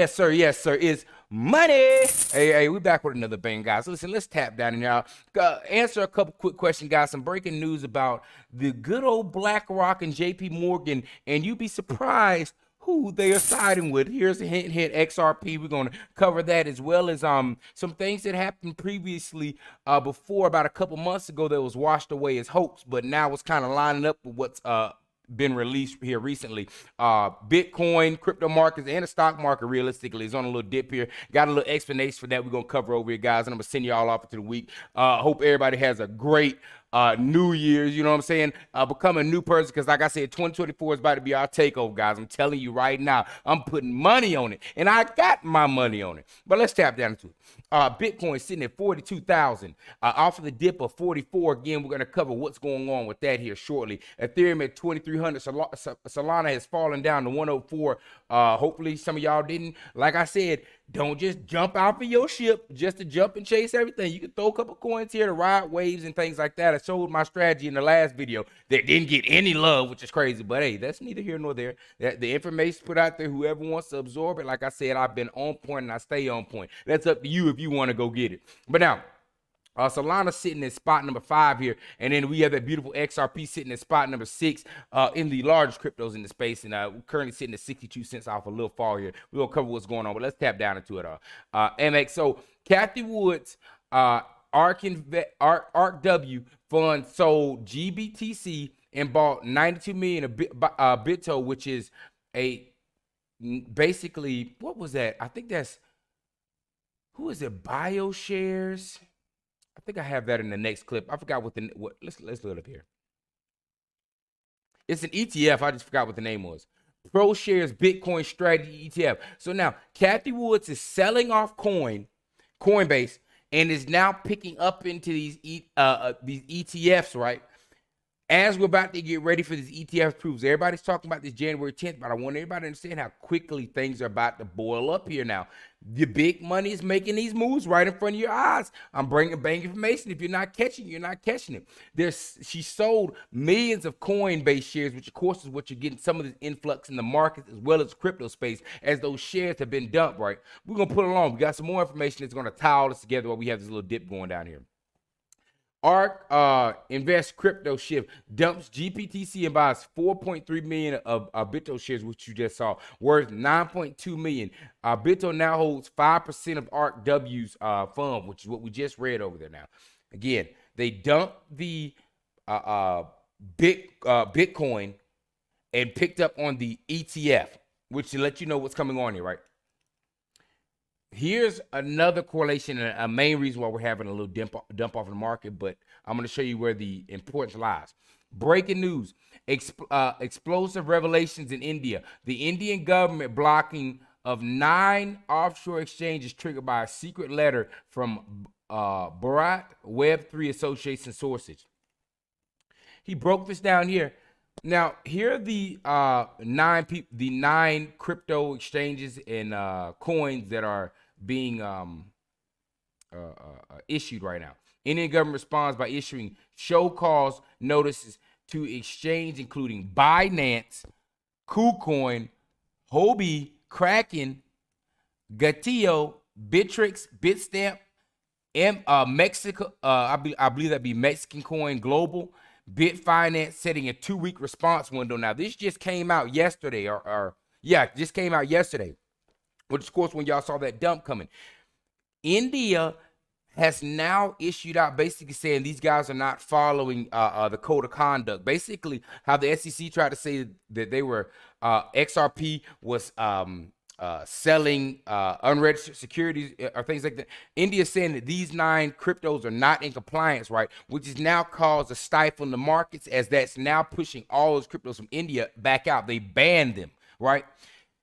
yes, sir, yes, sir, is money. Hey, hey, we back with another bang, guys. Listen, let's tap down and y'all uh, answer a couple quick questions, guys. Some breaking news about the good old BlackRock and JP Morgan, and you'd be surprised who they are siding with. Here's a hint, hint, XRP. We're going to cover that as well as um some things that happened previously uh before about a couple months ago that was washed away as hoax, but now it's kind of lining up with what's uh been released here recently. Uh, Bitcoin, crypto markets, and the stock market realistically is on a little dip here. Got a little explanation for that. We're gonna cover over here, guys, and I'm gonna send y'all off into the week. Uh, hope everybody has a great uh, New Year's, you know what I'm saying? Uh, become a new person because, like I said, 2024 is about to be our takeover, guys. I'm telling you right now, I'm putting money on it, and I got my money on it. But let's tap down into it. Uh, Bitcoin sitting at 42,000, uh, off of the dip of 44. Again, we're going to cover what's going on with that here shortly. Ethereum at 2,300. Sol- Solana has fallen down to 104. Uh, hopefully, some of y'all didn't. Like I said, don't just jump off of your ship just to jump and chase everything. You can throw a couple coins here to ride waves and things like that. Showed my strategy in the last video that didn't get any love, which is crazy. But hey, that's neither here nor there. That the information put out there, whoever wants to absorb it, like I said, I've been on point and I stay on point. That's up to you if you want to go get it. But now, uh, Solana sitting in spot number five here, and then we have that beautiful XRP sitting in spot number six uh, in the largest cryptos in the space, and uh, currently sitting at 62 cents off a little fall here. We're gonna cover what's going on, but let's tap down into it. all. uh MX. So Cathie Woods, uh, ARK, Inve- ARK W fund sold GBTC and bought 92 million of Bit, uh, which is a basically what was that? I think that's who is it? BioShares. I think I have that in the next clip. I forgot what the what. Let's let's look it up here. It's an ETF. I just forgot what the name was. ProShares Bitcoin Strategy ETF. So now Cathie Woods is selling off coin, Coinbase, and is now picking up into these uh, uh, these ETFs, right? As we're about to get ready for this ETF proofs, everybody's talking about this January 10th, but I want everybody to understand how quickly things are about to boil up here now. The big money is making these moves right in front of your eyes. I'm bringing bank information. If you're not catching, you're not catching it. There's she sold millions of Coinbase shares, which of course is what you're getting some of this influx in the market as well as crypto space as those shares have been dumped. Right, we're gonna put along. We got some more information that's gonna tie all this together while we have this little dip going down here. ARK uh, Invest Crypto Shift dumps GBTC and buys 4.3 million of uh, BITO shares, which you just saw, worth 9.2 million. Uh, BITO now holds 5% of ARK W's uh, fund, which is what we just read over there now. Again, they dumped the uh, uh, Bit, uh, Bitcoin and picked up on the ETF, which to let you know what's coming on here, right? Here's another correlation and a main reason why we're having a little dump, dump off the market, but I'm going to show you where the importance lies. Breaking news uh, explosive revelations in India. The Indian government blocking of nine offshore exchanges triggered by a secret letter from uh, Bharat Web3 Association sources. He broke this down here. Now, here are the uh, nine pe- the nine crypto exchanges and uh, coins that are being um, uh, uh, uh, issued right now. Indian government responds by issuing show cause notices to exchange, including Binance, KuCoin, Huobi, Kraken, Gate.io, Bittrex, Bitstamp, M, uh, Mexico, I, be, I believe that be Mexican Coin Global, Bitfinex setting a two week response window. Now, this just came out yesterday, or, or yeah, just came out yesterday which of course when y'all saw that dump coming. India has now issued out basically saying these guys are not following uh, uh, the code of conduct. Basically, how the SEC tried to say that they were uh, XRP was um, uh, selling uh, unregistered securities uh, or things like that. India saying that these nine cryptos are not in compliance, right? Which has now caused a stifle in the markets as that's now pushing all those cryptos from India back out. They banned them, right?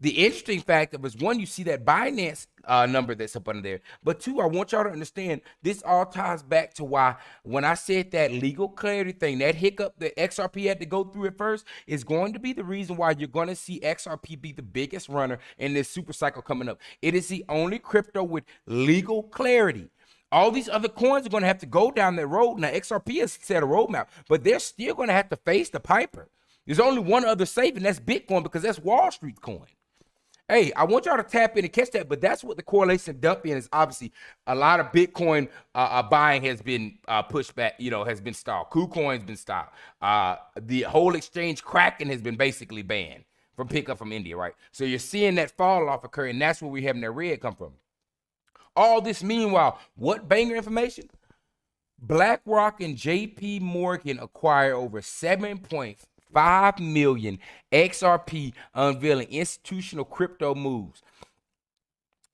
The interesting fact of was one, you see that Binance uh, number that's up under there. But two, I want y'all to understand this all ties back to why when I said that legal clarity thing, that hiccup that XRP had to go through at first is going to be the reason why you're going to see XRP be the biggest runner in this super cycle coming up. It is the only crypto with legal clarity. All these other coins are going to have to go down that road. Now, XRP has set a roadmap, but they're still going to have to face the piper. There's only one other safe, and that's Bitcoin because that's Wall Street coin. Hey, I want y'all to tap in and catch that. But that's what the correlation dump in is. Obviously, a lot of Bitcoin uh, uh, buying has been uh, pushed back. You know, has been stalled. KuCoin's been stopped. Uh, the whole exchange Kraken has been basically banned from pickup from India, right? So you're seeing that fall off occur, and that's where we having that red come from. All this meanwhile, what banger information? BlackRock and JP Morgan acquire over 7.5 million XRP, unveiling institutional crypto moves.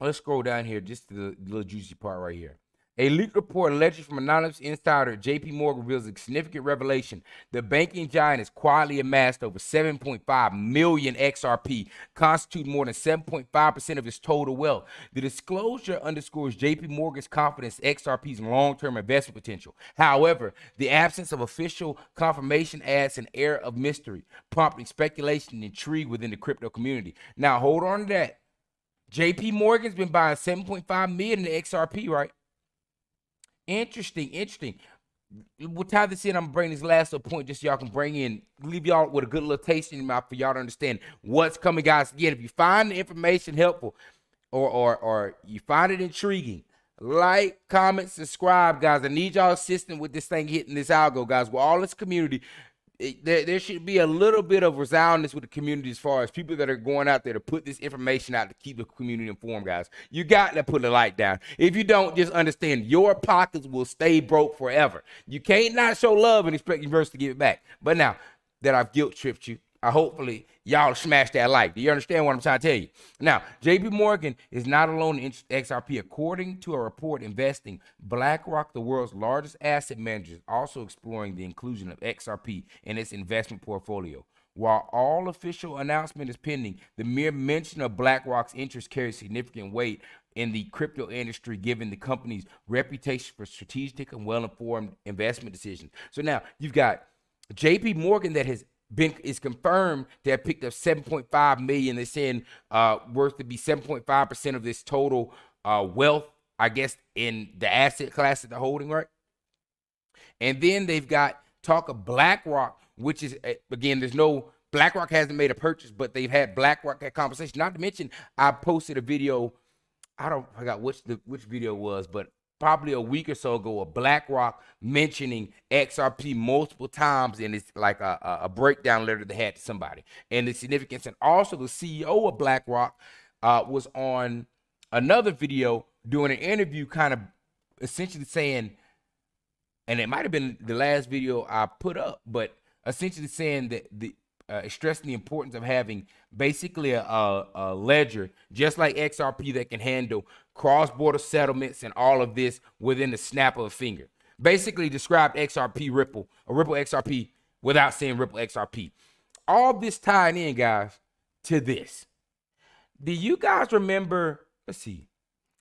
Let's scroll down here just the little juicy part right here. A leaked report alleged from anonymous insider JP Morgan reveals a significant revelation. The banking giant has quietly amassed over 7.5 million XRP, constituting more than 7.5% of its total wealth. The disclosure underscores JP Morgan's confidence in XRP's long-term investment potential. However, the absence of official confirmation adds an air of mystery, prompting speculation and intrigue within the crypto community. Now, hold on to that. JP Morgan's been buying 7.5 million in XRP, right? Interesting, interesting. We'll tie this in. I'm bringing this last little point just so y'all can bring in, leave y'all with a good little taste in your mouth for y'all to understand what's coming, guys. Again, if you find the information helpful or or or you find it intriguing, like, comment, subscribe, guys. I need y'all assistance with this thing hitting this algo, guys. With all this community, it, there, there should be a little bit of resoundness with the community as far as people that are going out there to put this information out to keep the community informed, guys. You got to put a light down. If you don't, just understand your pockets will stay broke forever. You can't not show love and expect universe to give it back. But now that I've guilt tripped you, I hopefully y'all smash that like. Do you understand what I'm trying to tell you? Now, JP Morgan is not alone in XRP. According to a report investing, BlackRock, the world's largest asset manager, is also exploring the inclusion of XRP in its investment portfolio. While all official announcement is pending, the mere mention of BlackRock's interest carries significant weight in the crypto industry, given the company's reputation for strategic and well-informed investment decisions. So now you've got JP Morgan that has been is confirmed to have picked up 7.5 million. They're saying uh, worth to be 7.5 percent of this total uh, wealth, I guess, in the asset class that they're holding, right? And then they've got talk of BlackRock, which is uh, again, there's no BlackRock hasn't made a purchase, but they've had BlackRock had conversation. Not to mention, I posted a video. I don't forgot which the which video was, but probably a week or so ago of BlackRock mentioning XRP multiple times, and it's like a, a, breakdown letter they had to somebody, and the significance. And also, the CEO of BlackRock uh, was on another video doing an interview, kind of essentially saying, and it might have been the last video I put up, but essentially saying that the uh, stressing the importance of having basically a, a, a, ledger just like XRP that can handle cross-border settlements and all of this within the snap of a finger. Basically described XRP Ripple, a Ripple XRP without saying Ripple XRP. All this tying in, guys, to this. Do you guys remember? Let's see.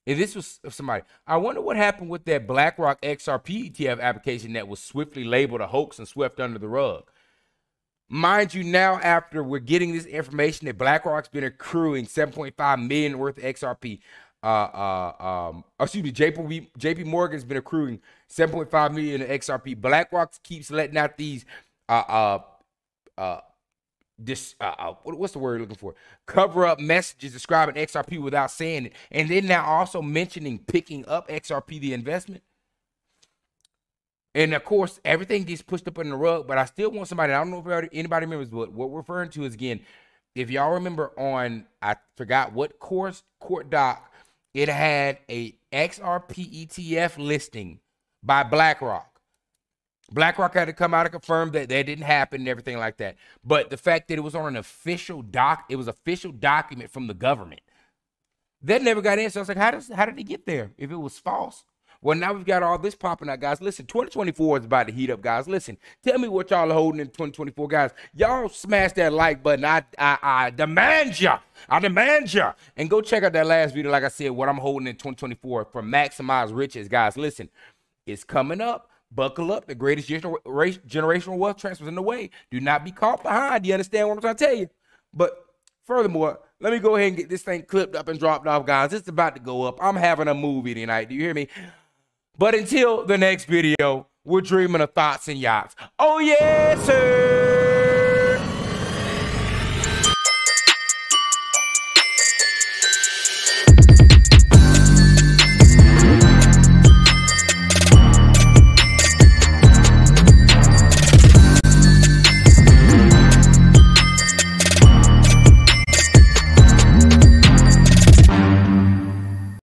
If this was somebody, I wonder what happened with that BlackRock XRP ETF application that was swiftly labeled a hoax and swept under the rug. Mind you, now after we're getting this information that BlackRock's been accruing 7.5 million worth of XRP, uh, uh, um, excuse me, JP, JP Morgan's been accruing 7.5 million in XRP. BlackRock keeps letting out these, uh, uh, uh, this, uh, uh what's the word you're looking for? Cover up messages describing XRP without saying it, and then now also mentioning picking up XRP, the investment. And of course, everything gets pushed up in the rug. But I still want somebody. I don't know if anybody remembers, but what we're referring to is again, if y'all remember on, I forgot what course court doc, it had a XRP ETF listing by BlackRock. BlackRock had to come out and confirm that that didn't happen and everything like that. But the fact that it was on an official doc, it was official document from the government. That never got in. So I was like, how does how did it get there if it was false? Well, now we've got all this popping out, guys. Listen, 2024 is about to heat up, guys. Listen, tell me what y'all are holding in 2024, guys. Y'all smash that like button. I, I, I demand ya. I demand ya. And go check out that last video, like I said, what I'm holding in 2024 for Maximize Riches, guys. Listen, it's coming up. Buckle up. The greatest generational wealth transfers in the way. Do not be caught behind. You understand what I'm trying to tell you? But furthermore, let me go ahead and get this thing clipped up and dropped off, guys. It's about to go up. I'm having a movie tonight. Do you hear me? But until the next video, we're dreaming of thoughts and yachts. Oh, yes, sir.